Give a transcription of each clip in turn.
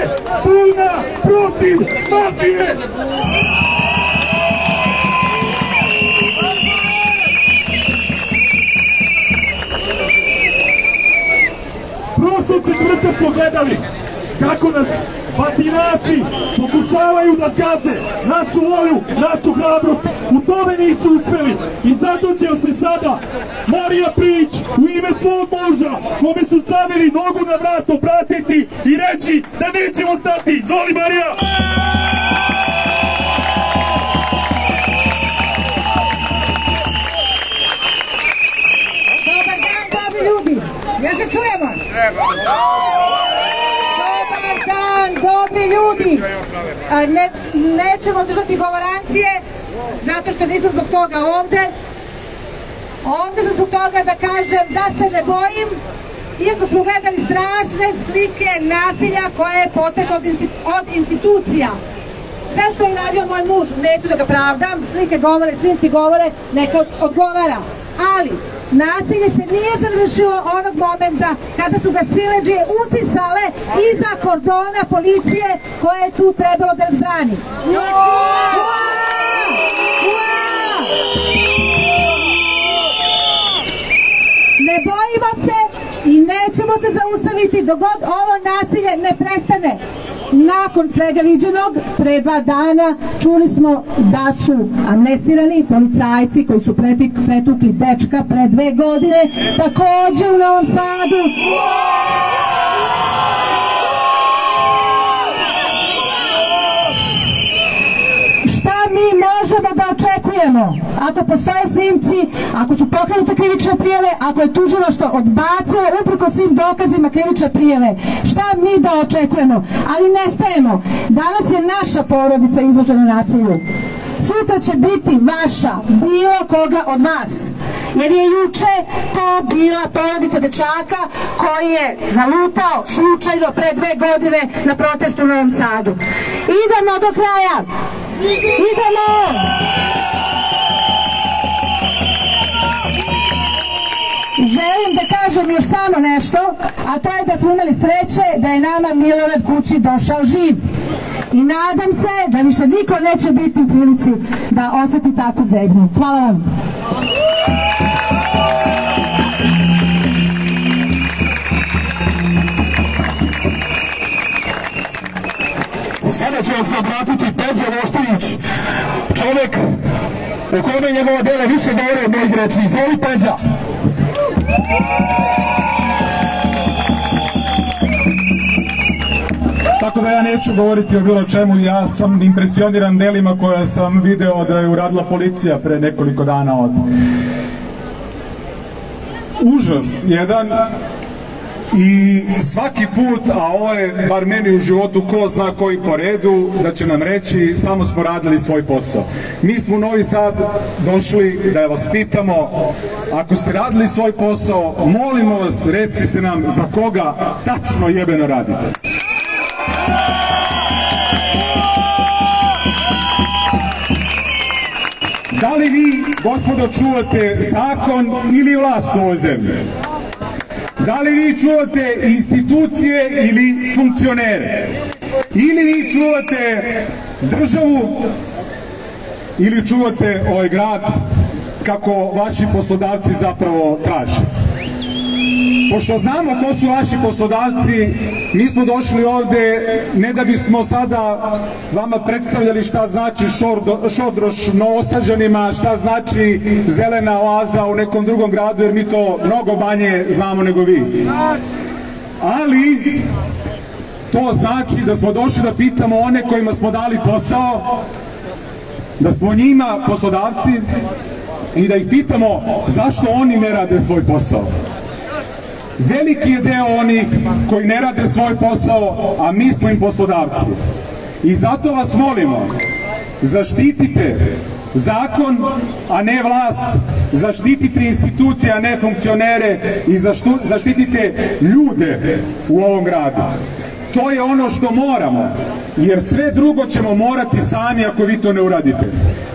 je puna protiv mafije! Prošlog četvrtka smo gledali kako nas batinaši pokušavaju da zgaze našu volju, našu hrabrost. U tome nisu uspeli. I zato će se sada Marija Prić u ime svog muža, kome su stavili nogu na vrat, obratiti i reći da nećemo stati. Zoli Marija! Dobar dan, dobri ljudi. Ja se čujemo? Dobar dobri ljudi. Ne, nećemo držati govorancije, zato što nisam zbog toga ovde. Ovde sam zbog toga da kažem da se ne bojim, iako smo gledali strašne slike nasilja koje je poteklo od, od institucija. Sve što je radio moj muž, neću da ga pravdam, slike govore, snimci govore, neka od- odgovara. Ali, nasilje se nije završilo onog momenta kada su ga sileđije usisale iza kordona policije koje je tu trebalo da! Ua! Ne bojimo se i nećemo se zaustaviti dok god ovo nasilje ne prestane. Nakon svega viđenog, pre dva dana, čuli smo da su amnestirani policajci koji su pretik, pretukli dečka pre dve godine, takođe u Novom Sadu. Šta mi možemo da očekujemo? Ako postoje snimci, ako su pokrenute krivične prijeve, ako je tužilaštvo odbacilo uprko svim dokazima krivične prijeve, šta mi da očekujemo? Ali ne stajemo. Danas je naša porodica izložena nasilju. Sutra će biti vaša, bilo koga od vas. Jer je juče to bila porodica dečaka koji je zalutao slučajno pre dve godine na protestu u Novom Sadu. Idemo do kraja! Idemo! Kažem još samo nešto, a to je da smo imali sreće da je nama Milorad kući došao živ. I nadam se da više niko neće biti u prilici da osjeti takvu zebnju. Hvala vam. Sada će vam se obratiti Peđa Voštović, čovek o kome njegova dela više govore od mojih reči. Izvoli Peđa! Tako da ja neću govoriti o bilo čemu, ja sam impresioniran delima koja sam video da je uradila policija pre nekoliko dana od užas jedan i svaki put, a ovo je bar meni u životu ko zna koji po redu, da će nam reći samo smo radili svoj posao. Mi smo u Novi Sad došli da vas pitamo, ako ste radili svoj posao, molimo vas, recite nam za koga tačno jebeno radite. Gospodo, čuvate zakon ili vlast u ovoj zemlji? Da li vi čuvate institucije ili funkcionere? Ili vi čuvate državu ili čuvate ovaj grad kako vaši poslodavci zapravo traže? Pošto znamo ko su vaši poslodavci, mi smo došli ovde ne da bismo sada vama predstavljali šta znači šordo, šodroš Novosađanima, šta znači zelena oaza u nekom drugom gradu, jer mi to mnogo manje znamo nego vi. Ali, to znači da smo došli da pitamo one kojima smo dali posao, da smo njima poslodavci i da ih pitamo zašto oni ne rade svoj posao. Veliki je deo onih koji ne rade svoj posao, a mi smo im poslodavci. I zato vas molimo, zaštitite zakon, a ne vlast, zaštitite institucije, a ne funkcionere i zaštitite ljude u ovom gradu. To je ono što moramo, jer sve drugo ćemo morati sami ako vi to ne uradite.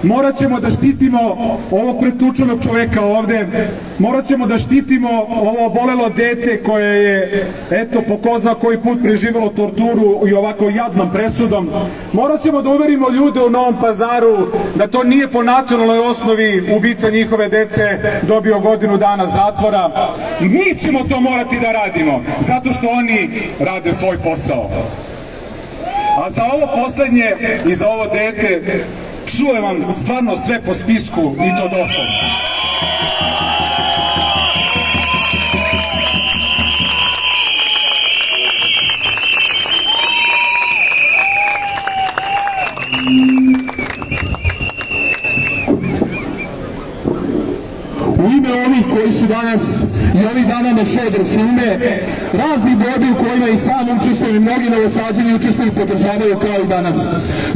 Morat ćemo da štitimo ovog pretučenog čoveka ovde, morat ćemo da štitimo ovo obolelo dete koje je, eto, po ko zna koji put preživelo torturu i ovako jadnom presudom. Morat ćemo da uverimo ljude u Novom pazaru da to nije po nacionalnoj osnovi ubica njihove dece dobio godinu dana zatvora. Mi ćemo to morati da radimo, zato što oni rade svoj posao. A za ovo poslednje i za ovo dete psujem vam stvarno sve po spisku i to doslovno. u ime ovih koji su danas i ovih dana na šedru šume, razni borbi u kojima i sam učestvuju i mnogi novosađeni učestvuju i podržavaju kao i danas.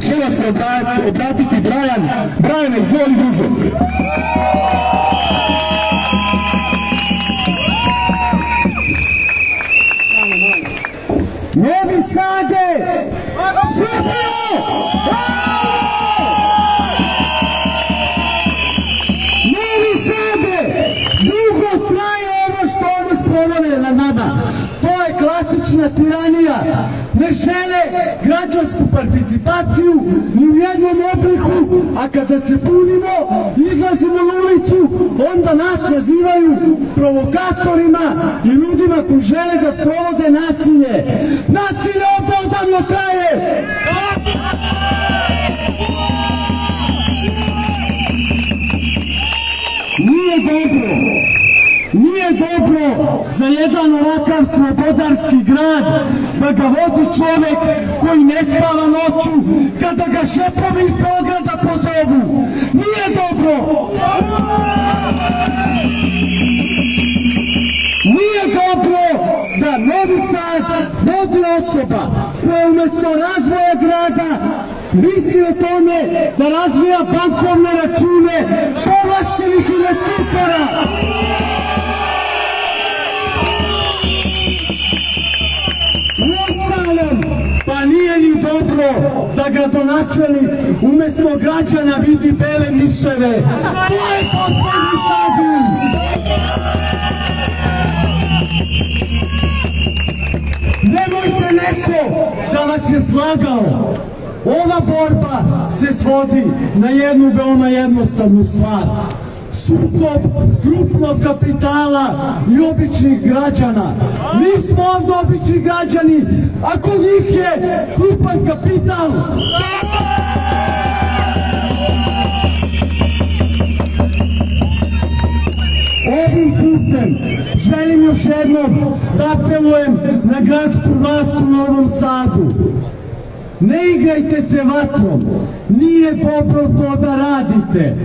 Će vas se obra- obratiti Brajan. Brajane, izvoli druže. Novi Sade! Srbijo! Klasična tiranija. Ne žele građansku participaciju ni u jednom obliku, a kada se punimo, izlazimo na ulicu, onda nas nazivaju provokatorima i ljudima koji žele da sprovode nasilje. Nasilje ovde odavno traje! Nije dobro, dobro za jedan ovakav slobodarski grad da ga vodi čovek koji ne spava noću kada ga šefovi iz Beograda pozovu. Nije dobro. Nije dobro da Novi Sad vodi osoba koja umesto razvoja grada misli o tome da razvija bankovne račune dobro da ga donačelnik umesto građana vidi bele miševe. To je poslednji stadion. Nemojte neko da vas je slagao. Ova borba se svodi na jednu veoma jednostavnu stvar. Sukob krupnog kapitala i običnih građana. Mi smo ovdje obični građani, ako njih je krupan kapital. Ovim putem želim još jednom da apelujem na gradsku vlast u Novom Sadu. Ne igrajte se vatrom, nije dobro to da radite.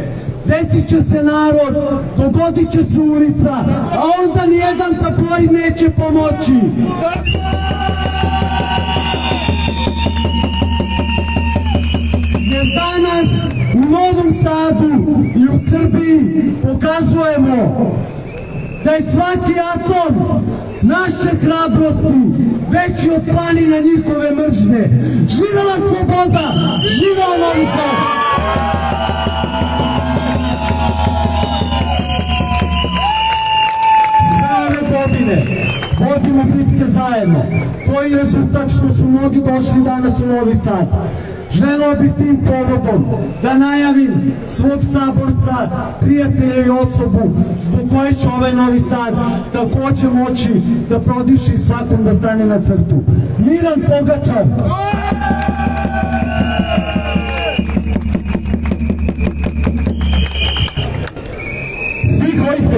Desit će se narod, dogodit će se ulica, a onda nijedan tabloid neće pomoći. Jer danas u Novom Sadu i u Srbiji pokazujemo da je svaki atom naše hrabrosti veći od planina njihove mržnje. Živela sloboda, živela Novi Sad! Godine vodimo bitke zajedno. To je rezultat što su mnogi došli danas u Novi Sad. Želeo bih tim povodom da najavim svog saborca, prijatelja i osobu zbog koje će ovaj Novi Sad takođe moći da prodiši svakom da stane na crtu. Miran Pogačar.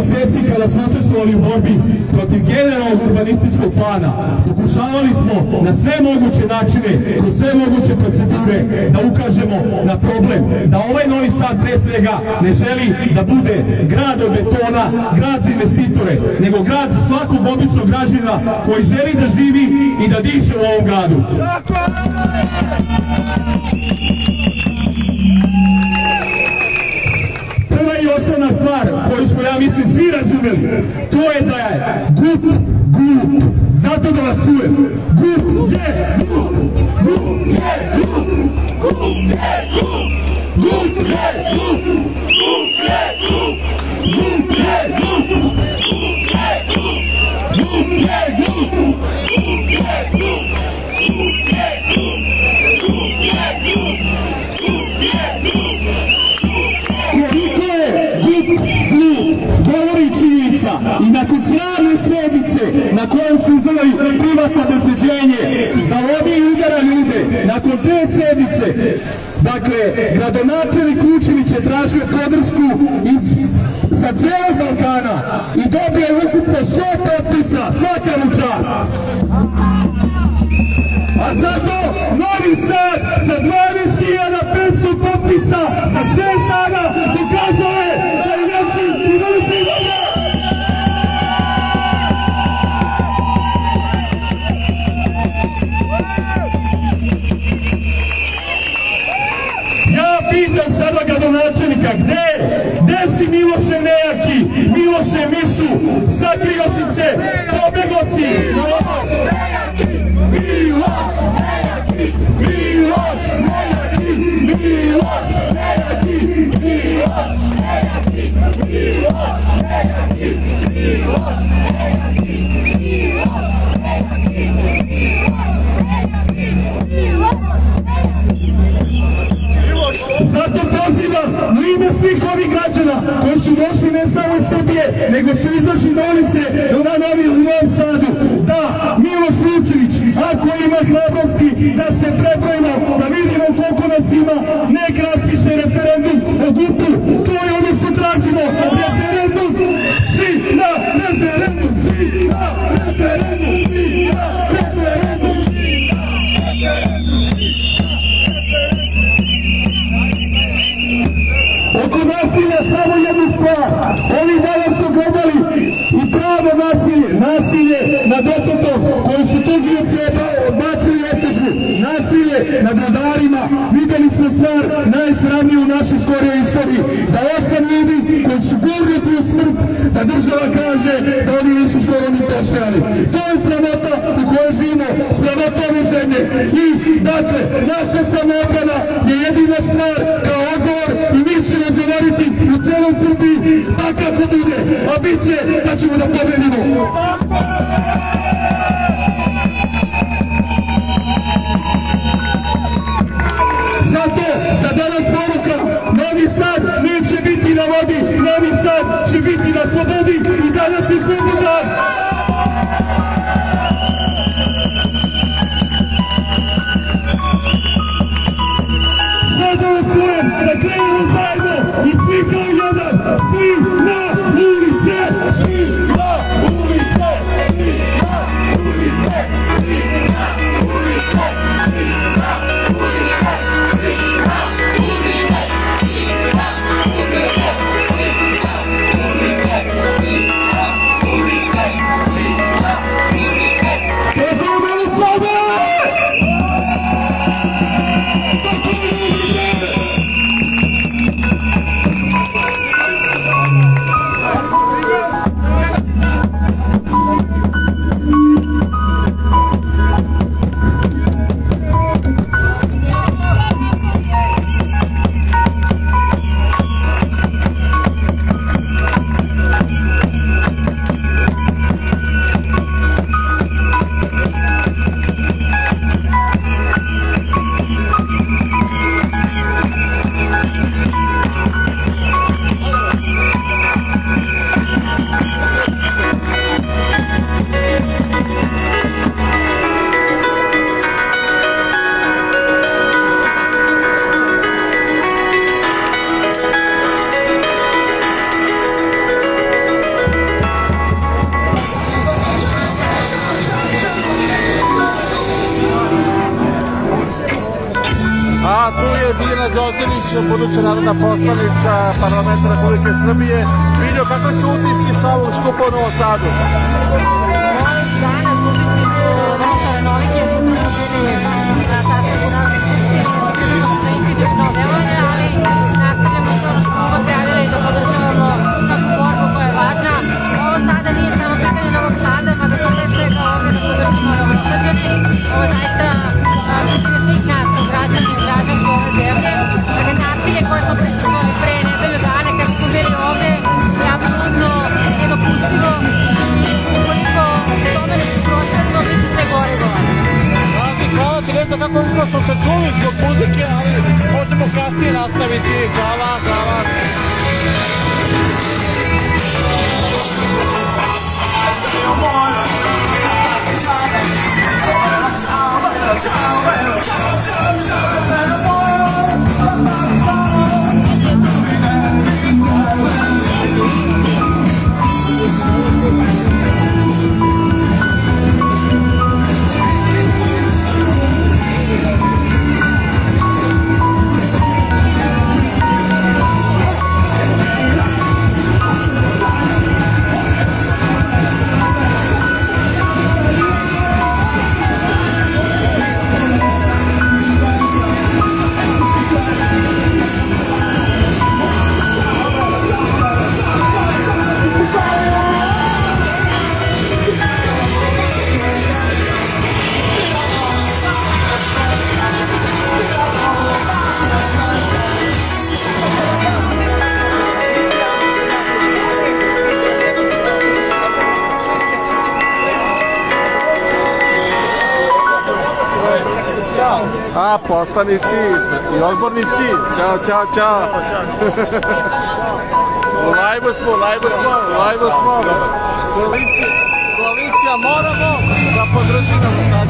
Meseci kada smo učestvovali u borbi protiv generalnog urbanističkog plana, pokušavali smo na sve moguće načine, kroz sve moguće procedure da ukažemo na problem, da ovaj Novi Sad pre svega ne želi da bude grad od betona, grad za investitore, nego grad za svakog običnog građana koji želi da živi i da diše u ovom gradu. Prva ja mislim, svi razumeli, to je da je GUP, GUP, zato da vas čujem. GUP je GUP, GUP je GUP, GUP je GUP, GUP je GUP, GUP je GUP, GUP je GUP nakon slavne sednice na kojoj su uzeli privatno obezbeđenje da lobi i udara ljude, nakon te sednice Dakle, gradonačelnik Vučević je tražio podršku iz, sa celog Balkana i dobio je ukupno 100 potpisa, svaka mu čast. A zato Novi Sad sa 12.500 gradonačelnika, gde, gde si Miloše Nejaki, Miloše Mišu, sakrio si se, pobego si. U ime svih ovih građana koji su došli ne samo iz Srbije, nego su izašli na ulice u Novom Sadu, da Miloš Vučević, ako ima hrabrosti, da se prebrojimo, da vidimo koliko nas ima, nek Smo stvar najsramniju u našoj skorijoj istoriji, da osam ljudi koji su gurnuti u smrt, da država kaže da oni nisu skoro ni postojali. To je sramota u kojoj živimo, sramota ove zemlje. I, dakle, naša samobrana je jedina stvar kao odgovor i mi ćemo odgovoriti u celom Srbiji, a kako bude, a bit će da ćemo da pobedimo. Će biti na slobodi i danas je slobodan. Sada vas čujem da krenemo zajedno i svi kao jedan, svi na ulice, svi Đorđević, buduća narodna poslanica parlamenta Republike Srbije. Vidio kakve su utisci sa ovog skupa u Novom Sadu? Hvala ti, ne znam kako jutro smo se čuli zbog muzike, ali možemo kasnije nastaviti. Hvala, hvala. A, poslanici i odbornici. Ćao, čao, čao. U lajbu smo, u lajbu smo, u lajbu smo. Koalicija, koalicija moramo da podržimo Novosađane.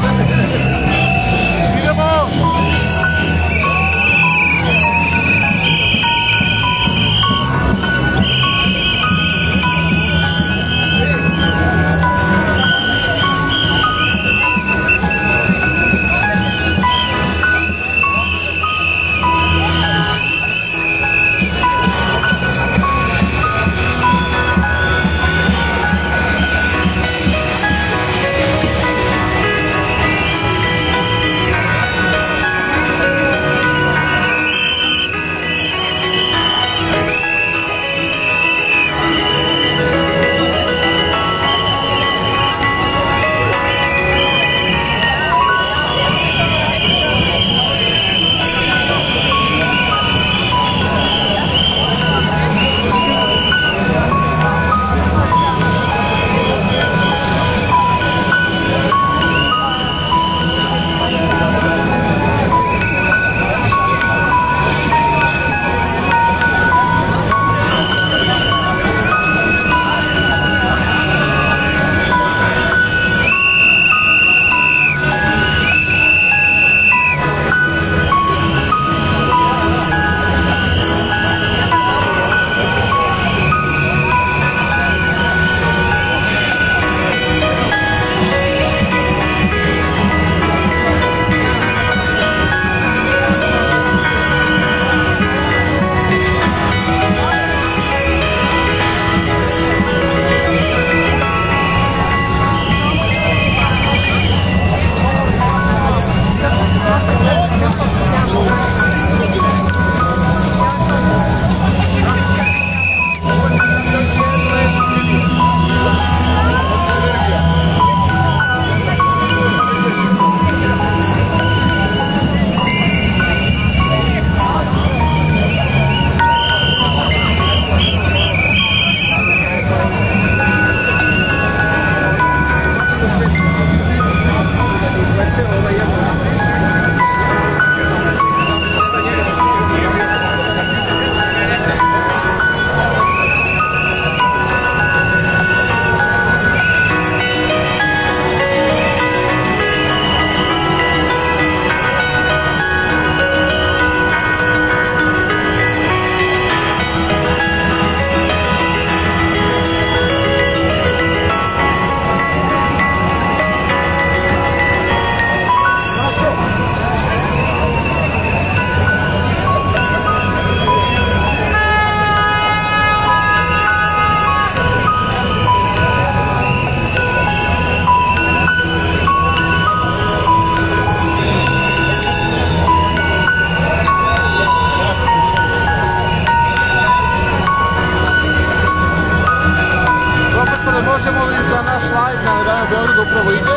na Rana Beogradu upravo ide.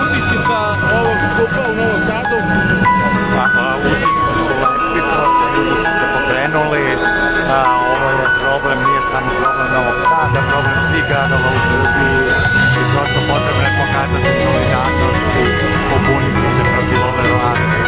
Utisci sa ovog skupa u Novom Sadu? Pa, pa, utisci su lepi, ljudi su se pokrenuli. A, ovo je problem, nije samo problem Novog Sada, problem svih gradova u Srbiji. I prosto potrebno je pokazati solidarnost i pobuniti se protiv ove vlasti.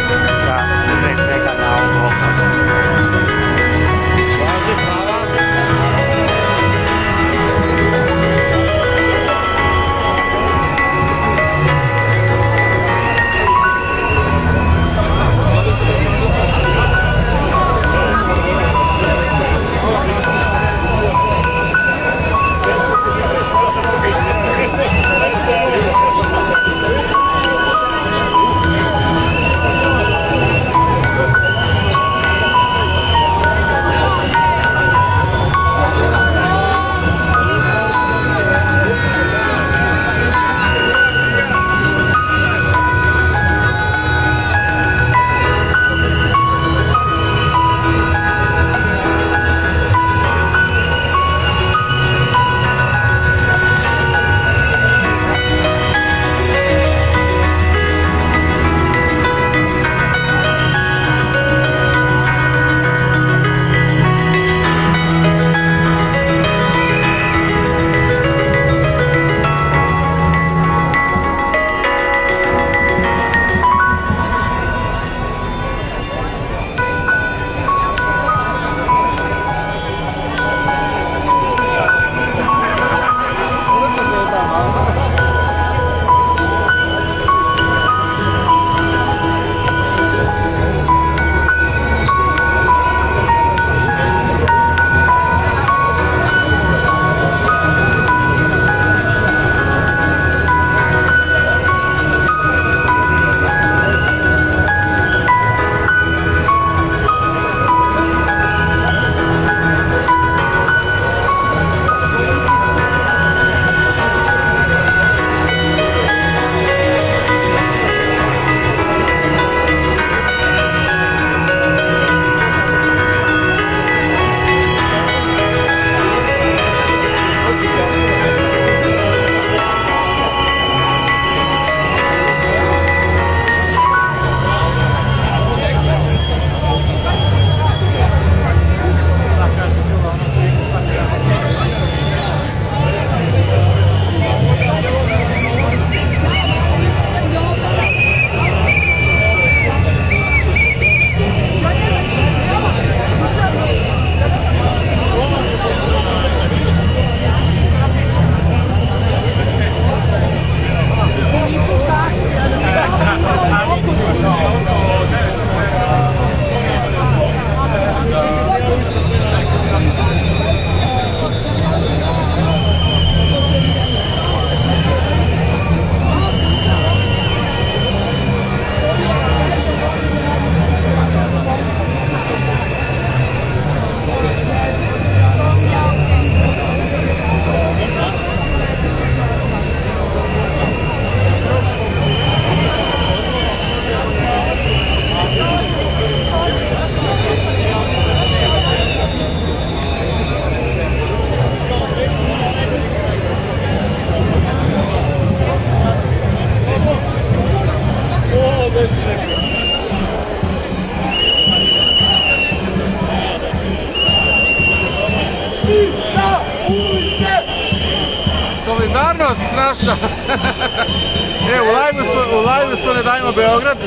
Ne dajmo Beograd.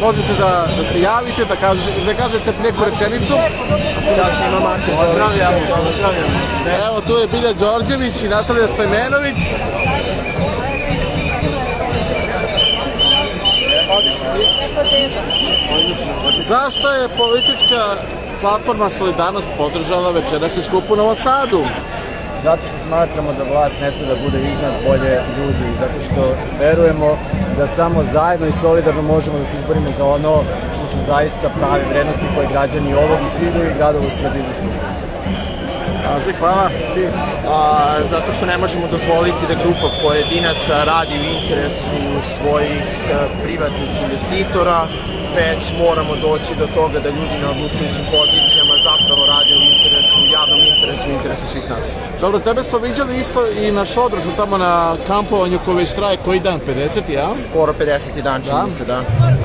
Možete da, da se javite, da kažete, da kažete neku rečenicu. Ćao svima, Mate, Pozdravljam. Evo, tu je Bilja Đorđević i Natalija Stojmenović. Zašto je politička platforma Solidarnost podržala večerašnji skup u Novom Sadu? Zato što smatramo da vlast ne sme da bude iznad bolje ljudi zato što verujemo da samo zajedno i solidarno možemo da se izborimo za ono što su zaista prave vrednosti koje građani ovog i svih drugih gradova u Srbiji zaslužuju. Kaži, hvala. Ti. a, zato što ne možemo dozvoliti da grupa pojedinaca radi u interesu svojih e, privatnih investitora, već moramo doći do toga da ljudi na odlučujućim pozicijama zapravo rade u javnom interesu, interesu svih nas. Dobro, tebe smo viđali isto i na Šodrožu, tamo na kampovanju koji već traje koji dan, 50, ja? Skoro 50. dan, čini Da. se, da.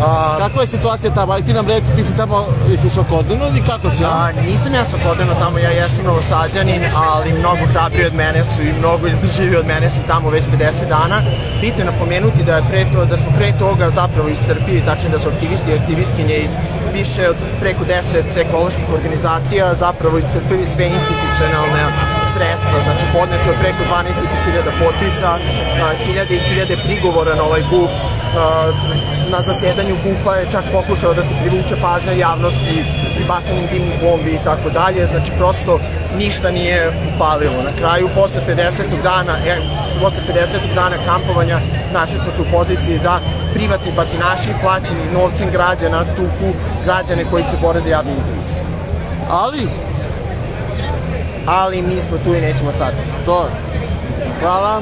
A, Kakva je situacija tamo? Aj ti nam reci, ti si tamo, jesi svakodnevno ili kako si, ja? A, nisam ja svakodnevno tamo, ja jesam novosađanin, ali mnogo hrabriji od mene su i mnogo izdrživiji od mene su tamo već 50 dana. Bitno je napomenuti da, je pre to, da smo pre toga zapravo iz Srbije, tačnije da su aktivisti i aktivistkinje iz više od preko 10 ekoloških organizacija zapravo iscrpili sve institucionalne sredstva, znači podneto je preko 12.000 potpisa, hiljade i hiljade prigovora na ovaj GUP, na zasedanju GUP-a je čak pokušao da se privuče pažnja javnosti i bacanjem dimnih bombi i tako dalje, znači prosto ništa nije upalilo. Na kraju, posle 50. dana, e, posle 50. dana kampovanja, našli smo se u poziciji da privatni batinaši plaćeni novcem građana tuku građane koji se bore za javni interes. Ali, Ali mi smo tu i nećemo stati. to, hvala.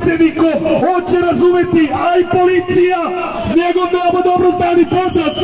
председникот, он ќе разумети, а policija, s njegov dobro, добро stani подраз,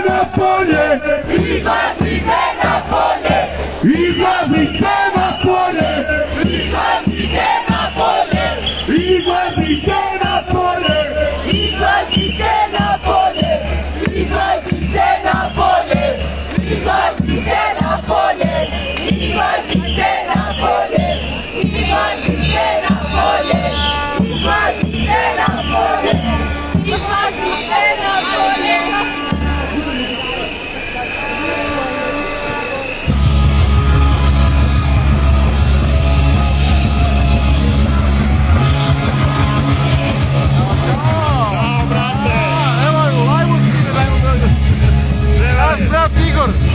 napone vizazi te napone vizazi te napone vizazi te napone vizazi te napone vizazi te napone vizazi te napone vizazi te napone vizazi te napone vizazi te napone vizazi te napone vizazi te napone রাত্রি কর?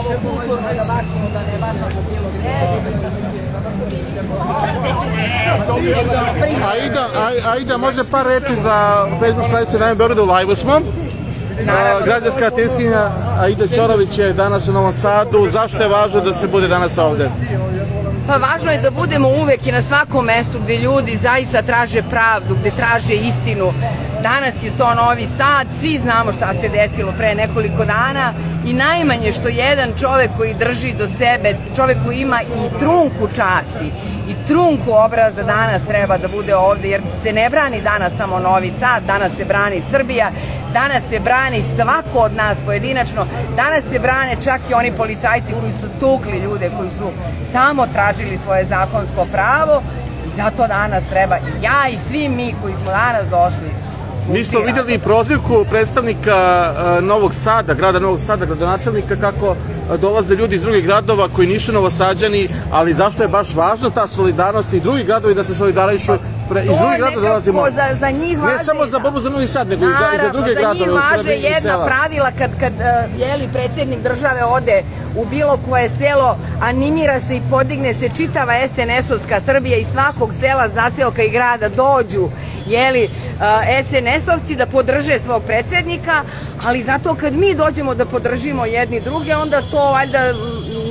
Ovo kulturno, da bacimo, da ne bacamo bilo gde. Aida, Aida, može par reči za Facebook stranicu Najem Beogradu, live smo. Građanska aktivistkinja Aida Ćorović je danas u Novom Sadu. Zašto je važno da se bude danas ovde? Pa važno je da budemo uvek i na svakom mestu gde ljudi zaista traže pravdu, gde traže istinu. Danas je to Novi Sad, svi znamo šta se desilo pre nekoliko dana i najmanje što jedan čovek koji drži do sebe, čovek koji ima i trunku časti i trunku obraza danas treba da bude ovde, jer se ne brani danas samo Novi Sad, danas se brani Srbija, danas se brani svako od nas pojedinačno, danas se brane čak i oni policajci koji su tukli ljude, koji su samo tražili svoje zakonsko pravo i zato danas treba i ja i svi mi koji smo danas došli Mi smo videli prozivku predstavnika e, Novog Sada, grada Novog Sada, gradonačelnika, kako e, dolaze ljudi iz drugih gradova koji nisu novosađani, ali zašto je baš važno ta solidarnost i drugi gradovi da se solidarišu pre, iz drugih gradova dolazimo. nekako za, za njih Ne važe- samo za borbu za Novi Sad, nego i za, i za Naravno, druge gradove za u njih važe i jedna sela. pravila kad, kad uh, jeli, predsjednik države ode u bilo koje selo, animira se i podigne se čitava SNS-ovska Srbija iz svakog sela, zaseoka i grada dođu jeli, SNS-ovci da podrže svog predsjednika, ali zato kad mi dođemo da podržimo jedni druge, onda to valjda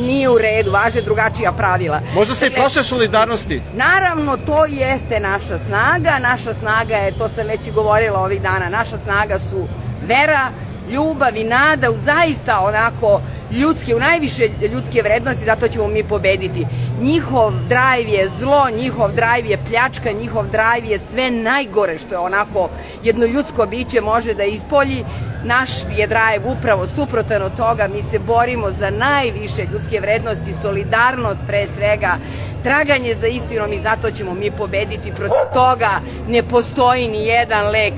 nije u redu, važe drugačija pravila. Možda se i plaše solidarnosti. Naravno, to jeste naša snaga. Naša snaga je, to sam već i govorila ovih dana, naša snaga su vera, ljubav i nada u zaista onako ljudske, u najviše ljudske vrednosti, zato ćemo mi pobediti. Njihov drive je zlo, njihov drive je pljačka, njihov drive je sve najgore što je onako jedno ljudsko biće može da ispolji. Naš je drive upravo suprotan od toga, mi se borimo za najviše ljudske vrednosti, solidarnost pre svega, traganje za istinom i zato ćemo mi pobediti. Protiv toga ne postoji ni jedan lek.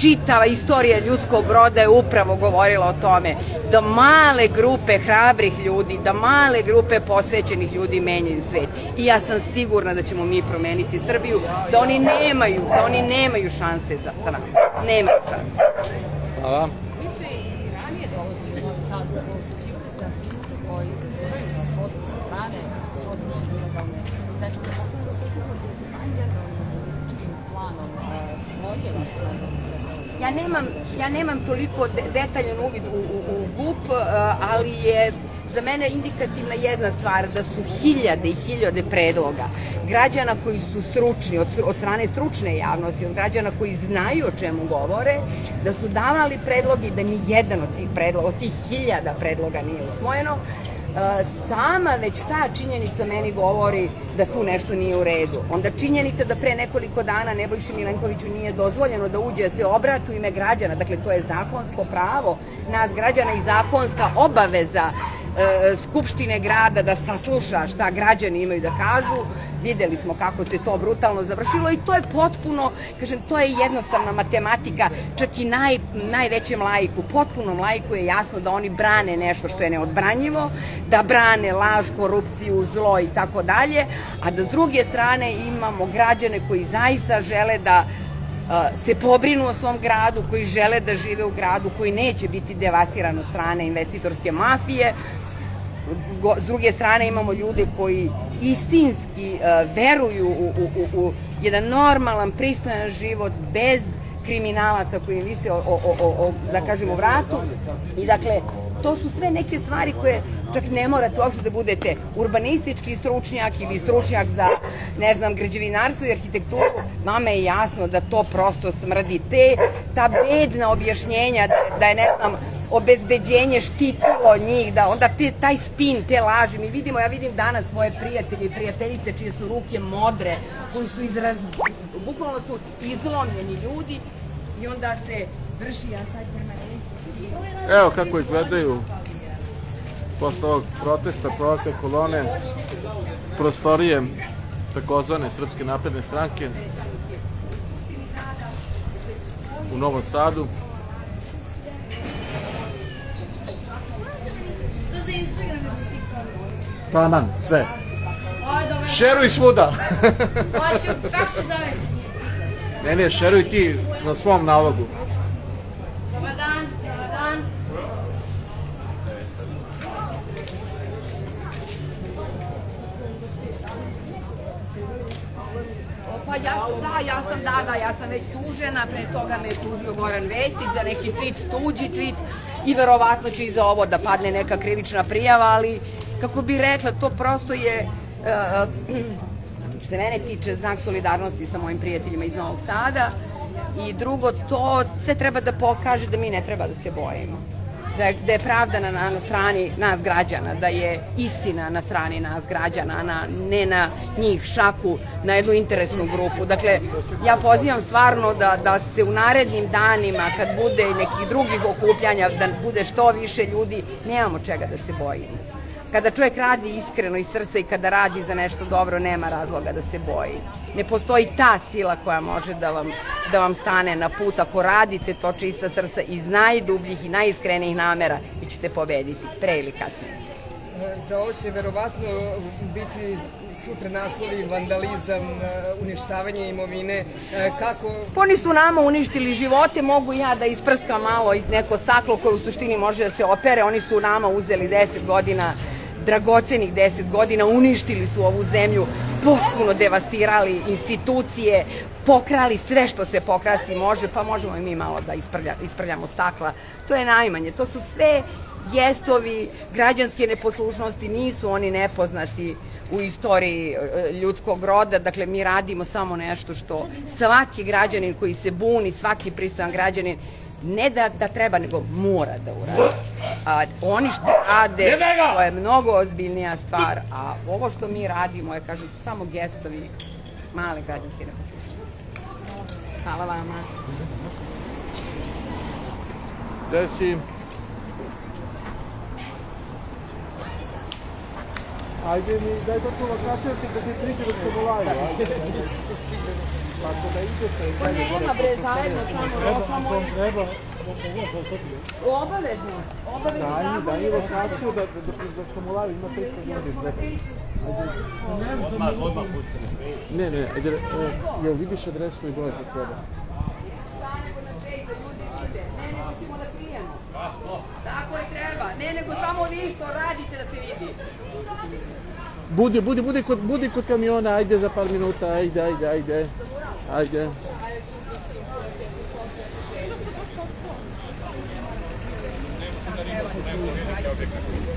Čitava istorija ljudskog roda je upravo govorila o tome da male grupe hrabrih ljudi, da male grupe posvećenih ljudi menjaju svet. I ja sam sigurna da ćemo mi promeniti Srbiju, da oni nemaju, da oni nemaju šanse za, sa nama. Nemaju šanse. Hvala. Vi ste i ranije dolazili u Novi Sad, posećivali ste aktiviste koji na šodrušu hrane, šodrušu ilegalne sečke. Posledno da se upoznate sa samim generalnim logističkim planom, koji je vaš plan da Ja nemam, ja nemam toliko de, detaljan uvid u, u, u GUP, uh, ali je za mene indikativna jedna stvar, da su hiljade i hiljade predloga građana koji su stručni, od, od strane stručne javnosti, od građana koji znaju o čemu govore, da su davali predlogi da ni jedan od tih predloga, od tih hiljada predloga nije usvojeno, sama već ta činjenica meni govori da tu nešto nije u redu. Onda činjenica da pre nekoliko dana Nebojši Milenkoviću nije dozvoljeno da uđe, da se obratu ime građana, dakle to je zakonsko pravo nas građana i zakonska obaveza e, Skupštine grada da sasluša šta građani imaju da kažu, videli smo kako se to brutalno završilo i to je potpuno, kažem, to je jednostavna matematika, čak i naj, najvećem lajku, potpunom lajku je jasno da oni brane nešto što je neodbranjivo, da brane laž, korupciju, zlo i tako dalje, a da s druge strane imamo građane koji zaista žele da se pobrinu o svom gradu, koji žele da žive u gradu, koji neće biti devasiran od strane investitorske mafije, s druge strane imamo ljude koji istinski uh, veruju u, u, u, u jedan normalan, pristojan život bez kriminalaca koji im vise o, o, o, o, da kažemo, vratu. I dakle, to su sve neke stvari koje čak ne morate uopšte da budete urbanistički stručnjak ili stručnjak za, ne znam, građevinarstvo i arhitekturu, vama je jasno da to prosto smrdi. Te, ta bedna objašnjenja da, da je, ne znam, obezbeđenje štitilo njih, da onda te, taj spin, te laži, mi vidimo, ja vidim danas svoje prijatelje i prijateljice čije su ruke modre, koji su izraz, bukvalno su izlomljeni ljudi i onda se vrši, ja sad Evo kako izgledaju posle ovog protesta, prolaske kolone, prostorije takozvane Srpske napredne stranke u Novom Sadu. To za Instagram ili za TikTok? Taman, sve. Šeruj svuda! Hoću, kako se zove? ne, ne, šeruj ti na svom nalogu. Dobar dan, dobar dan. Pa ja sam, da, ja sam, da, da, ja sam već tužena, pre toga me je tužio Goran Vesić za neki tweet, tuđi tweet i verovatno će i za ovo da padne neka krivična prijava, ali kako bi rekla, to prosto je, uh, što se mene tiče, znak solidarnosti sa mojim prijateljima iz Novog Sada. I drugo, to sve treba da pokaže da mi ne treba da se bojimo da da je pravda na, na strani nas građana, da je istina na strani nas građana, na, ne na njih šaku, na jednu interesnu grupu. Dakle, ja pozivam stvarno da, da se u narednim danima, kad bude nekih drugih okupljanja, da bude što više ljudi, nemamo čega da se bojimo. Kada čovjek radi iskreno iz srca i kada radi za nešto dobro, nema razloga da se boji. Ne postoji ta sila koja može da vam, da vam stane na put. Ako radite to čista srca iz najdubljih i najiskrenijih namera, vi ćete pobediti, pre ili kasnije. Za ovo će verovatno biti sutra naslovi vandalizam, uništavanje imovine. Kako... Oni su nama uništili živote, mogu ja da isprskam malo iz neko staklo koje u suštini može da se opere. Oni su nama uzeli 10 godina dragocenih 10 godina, uništili su ovu zemlju, potpuno devastirali institucije, pokrali sve što se pokrasti može, pa možemo i mi malo da isprlja, isprljamo stakla. To je najmanje. To su sve gestovi građanske neposlušnosti, nisu oni nepoznati u istoriji e, ljudskog roda, dakle mi radimo samo nešto što svaki građanin koji se buni, svaki pristojan građanin ne da, da treba, nego mora da uradi. A, oni što rade, to je mnogo ozbiljnija stvar, a ovo što mi radimo je, kažem, samo gestovi male građanske neposlušnosti. Hvala vama. Gde si? Ajde mi, daj da to napraviti da ti priđe do Somolaju, ajde. Tako da ide se. Pa nema bre, zajedno samo rokamo. To treba, Obavezno, obavezno daj mi, tako daj mi je da lokaciju da, da, da, za Somolaju ima 300 ljudi. Odmah, odmah pusti. Ne, ne, ajde, e, jel vidiš adresu i broj kod sebe? Šta nego na Fejsu ljudi vide, ne nego ćemo da krijemo. Tako je treba, ne nego samo vi što radite da se vidi. Budi, budi, budi kod, budi kod kamiona, ajde za par minuta, ajde, ajde, ajde. Ajde. Supa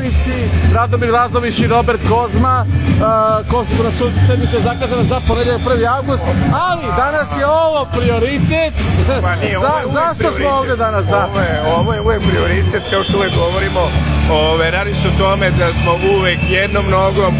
poslanici Radomir Lazović i Robert Kozma. Konstitutivna sud- sednica je zakazana za ponedeljak 1. avgust, ali danas je ovo prioritet. Pa nije, ovo je zašto smo prioritet. ovde danas? Da. Ovo je, ovo je uvek prioritet, kao što uvek govorimo. Ove, radi se o tome da smo uvek jednom nogom,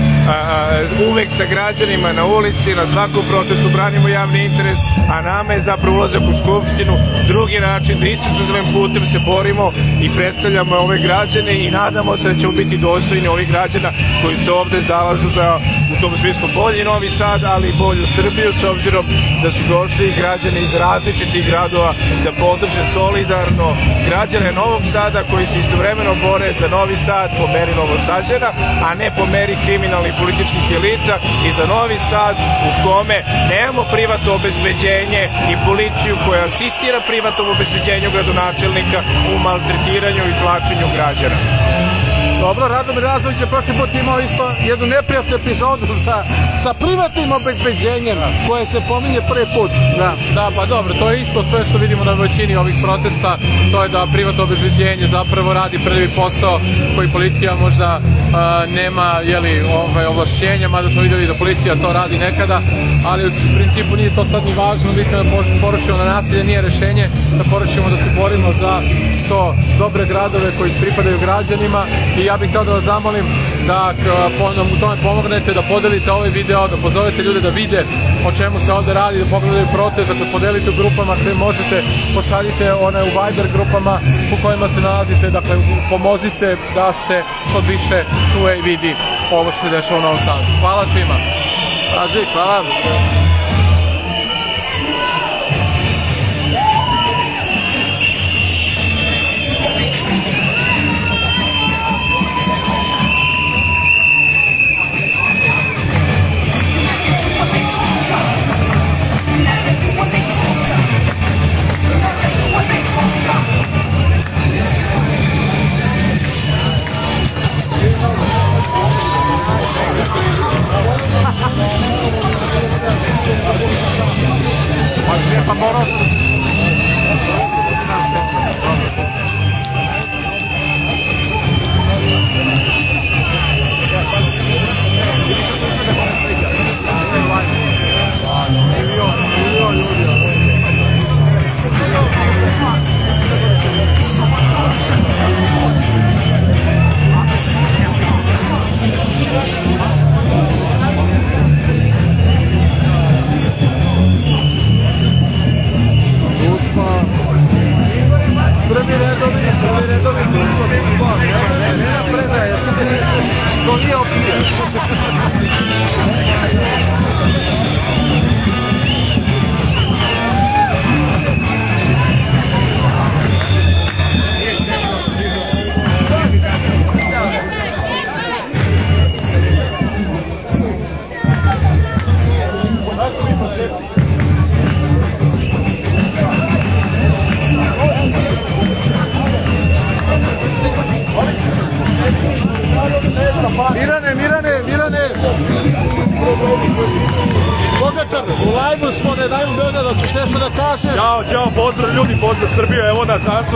uvek sa građanima na ulici, na svakom protestu branimo javni interes, a nama je zapravo ulazak u Skupštinu drugi način da institucionalnim putem se borimo i predstavljamo ove građane i nadamo se da ćemo biti dostojni ovih građana koji se ovde zalažu za u tom smislu bolji Novi Sad, ali i bolju Srbiju s obzirom da su došli građani iz različitih gradova da podrže solidarno građane Novog Sada koji se istovremeno bore za Novi Sad po meri Novosađana, a ne po meri kriminalnih političkih elita i za Novi Sad u kome nemamo privatno obezbeđenje i policiju koja asistira privatnom obezbeđenju gradonačelnika u maltretiranju i tlačenju građana. Dobro, Radomir Lazović je prošli put imao isto jednu neprijatnu epizodu sa, sa privatnim obezbeđenjem koje se pominje prvi put. Da. Da, pa dobro, to je isto sve što vidimo na većini ovih protesta, to je da privatno obezbeđenje zapravo radi prvi posao koji policija možda a, nema jeli, ovaj, ovlašćenja, mada smo vidjeli da policija to radi nekada, ali u principu nije to sad ni važno, bitno da por- poručimo na nasilje, nije rešenje, da poručimo da se borimo za to dobre gradove koji pripadaju građanima i ja bih htio da vas zamolim da nam u tome pomognete, da podelite ovaj video, da pozovete ljude da vide o čemu se ovde radi, da pogledaju protest, da podelite u grupama gde možete, pošaljite one u Viber grupama u kojima se nalazite, dakle pomozite da se što više čuje i vidi ovo što se dešava u Novom Sadu. Hvala svima. Pazi, hvala.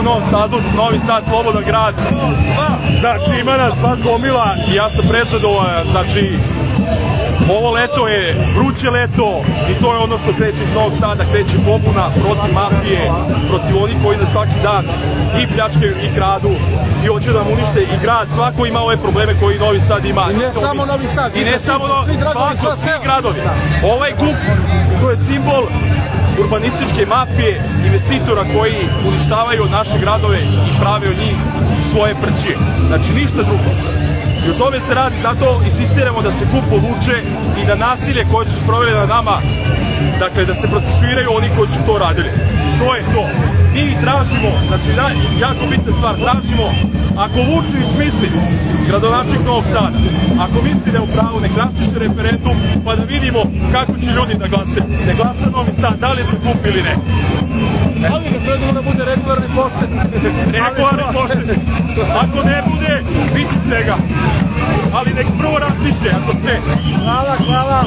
Novom Sadu, Novi Sad, slobodan grad. Znači, ima nas baš gomila i ja sam prezadovoljan, znači, ovo leto je vruće leto i to je ono što kreće iz Novog Sada, kreće pobuna protiv mafije, protiv onih koji nas svaki dan i pljačkaju i kradu i hoće da nam unište i grad, svako ima ove probleme koji Novi Sad ima. I ne samo Novi Sad, I ne samo svi- gradovi, svako, svi gradovi. Ovaj GUP to je simbol urbanističke mafije, investitora koji uništavaju naše gradove i prave od njih svoje prćije. Znači ništa drugo. I o tome se radi, zato insistiramo da se kup povuče i da nasilje koje su sproveli na nama, dakle da se procesuiraju oni koji su to radili. To je to. Mi tražimo, znači da, jako bitna stvar, tražimo, ako Vučević misli, gradonačnik Novog Sada, ako misli da je u pravu, nek raspiše referendum, pa da vidimo kako će ljudi da glase. Ne glasa Novi Sad, da li je za kup ili ne. Ali referendum mora bude regularni pošten. Regularni pošten. Ako ne bude, bit će svega. Ali nek prvo raspiše, ako ste. Hvala, hvala.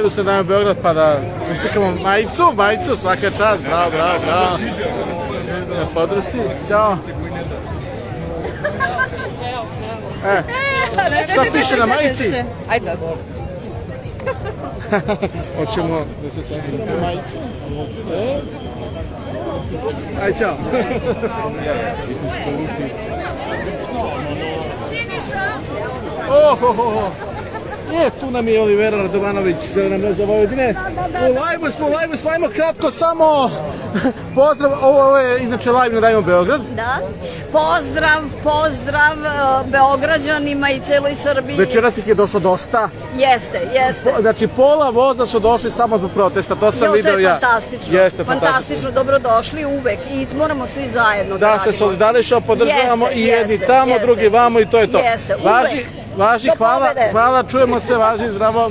U live se dajem Beograd pa da uslikamo majicu, majicu, svaka čast, bravo, bravo, bravo. Na podršci, ćao. E, šta piše na majici? Ajde sad. Hoćemo da se sakrijemo na majicu. E? Aj, čao. Oh, oh, oh, oh. E, tu nam je Olivera Radovanović, Zelena mreža Vojvodine. U live smo, u live smo, ajmo kratko samo pozdrav, ovo, je inače live na Dajmo Beograd. Da. Pozdrav, pozdrav e, Beograđanima i celoj Srbiji. Večeras ih je došlo dosta. Jeste, jeste. Znači pola voza su došli samo zbog protesta, to sam Jo, video to je ja. fantastično. Jeste, fantastično. fantastično. dobrodošli uvek i moramo svi zajedno Da se radimo. solidarišemo, podržavamo Jeste, i jedni jeste, tamo, jeste. drugi vamo i to je to. Jeste, uvek. Važi, važi, hvala, hvala, čujemo se, važi, zdravo.